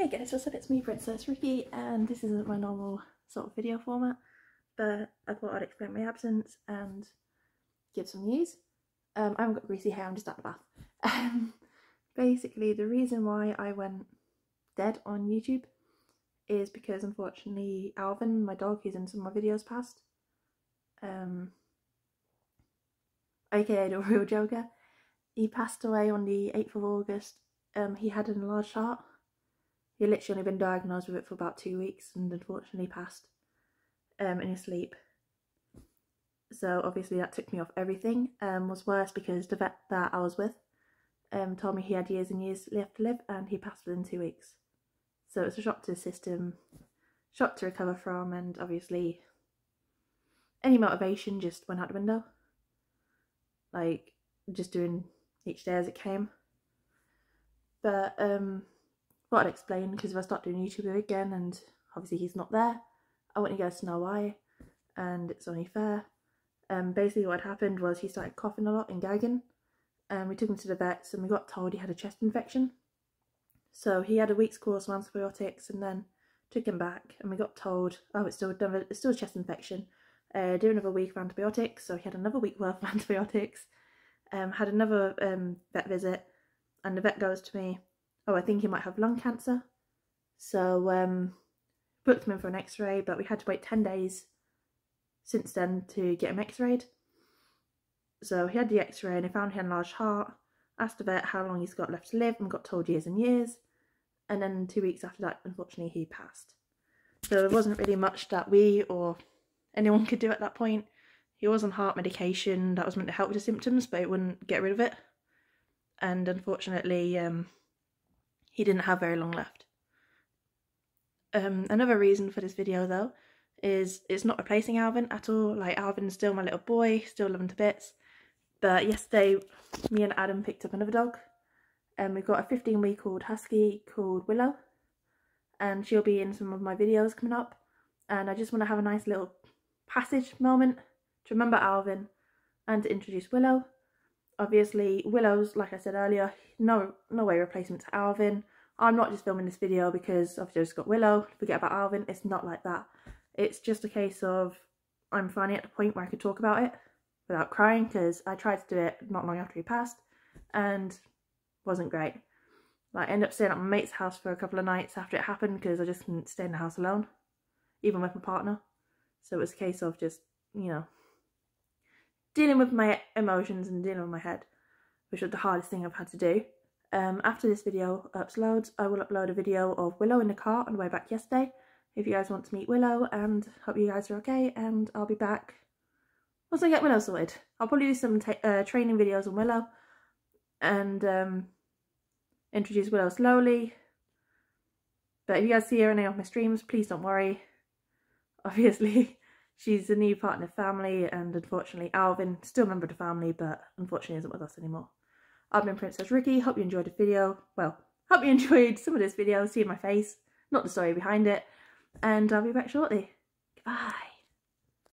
Hey guys, what's up? It's me, Princess Ricki, and this isn't my normal sort of video format, but I thought I'd explain my absence and give some news. Um, I haven't got greasy hair, I'm just out the bath. Um, basically, the reason why I went dead on YouTube is because unfortunately Alvin, my dog, who's in some of my videos past, um, aka the Real Joker, he passed away on the 8th of August. Um, he had an enlarged heart he literally only been diagnosed with it for about two weeks and unfortunately passed um, in his sleep. So obviously that took me off everything. Um, was worse because the vet that I was with um, told me he had years and years left to live and he passed within two weeks. So it's a shock to the system, shock to recover from and obviously any motivation just went out the window. Like just doing each day as it came. But um thought I'd explain because if I start doing YouTube again and obviously he's not there, I want you guys to know why and it's only fair. Um, basically what happened was he started coughing a lot and gagging and we took him to the vets and we got told he had a chest infection. So he had a week's course of antibiotics and then took him back and we got told, oh it's still, it's still a chest infection, uh, do another week of antibiotics. So he had another week worth of antibiotics, um, had another um, vet visit and the vet goes to me, oh, I think he might have lung cancer. So um, booked him in for an x-ray, but we had to wait 10 days since then to get him x-rayed. So he had the x-ray and they found he had a large heart, asked the vet how long he's got left to live and got told years and years. And then two weeks after that, unfortunately, he passed. So there wasn't really much that we or anyone could do at that point. He was on heart medication that was meant to help with the symptoms, but it wouldn't get rid of it. And unfortunately, um, he didn't have very long left. Um, another reason for this video though is it's not replacing Alvin at all. Like Alvin's still my little boy, still love him to bits. But yesterday, me and Adam picked up another dog, and we've got a 15 week old husky called Willow, and she'll be in some of my videos coming up. And I just want to have a nice little passage moment to remember Alvin and to introduce Willow obviously Willow's, like I said earlier, no no way replacement to Alvin. I'm not just filming this video because obviously I just got Willow, forget about Alvin, it's not like that. It's just a case of I'm finally at the point where I could talk about it without crying because I tried to do it not long after he passed and wasn't great. Like, I ended up staying at my mate's house for a couple of nights after it happened because I just couldn't stay in the house alone, even with my partner. So it was a case of just, you know, dealing with my emotions and dealing with my head, which was the hardest thing I've had to do. Um, after this video uploads, I will upload a video of Willow in the car on the way back yesterday. If you guys want to meet Willow and hope you guys are okay and I'll be back once I get Willow sorted. I'll probably do some uh, training videos on Willow and um, introduce Willow slowly. But if you guys see her in any of my streams, please don't worry. Obviously, She's a new part in the family and unfortunately Alvin, still a member of the family, but unfortunately isn't with us anymore. I've been Princess Ricki. hope you enjoyed the video. Well, hope you enjoyed some of this video, seeing my face, not the story behind it. And I'll be back shortly. Goodbye.